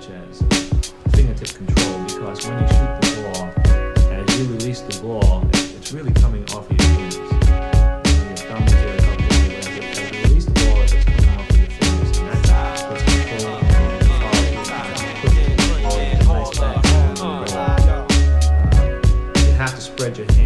such as fingertip control, because when you shoot the ball, as you release the ball, it's really coming off of your fingers. Your thumb is there, you release the ball, it's coming off of your fingers. And that's what's. You have to spread your hands.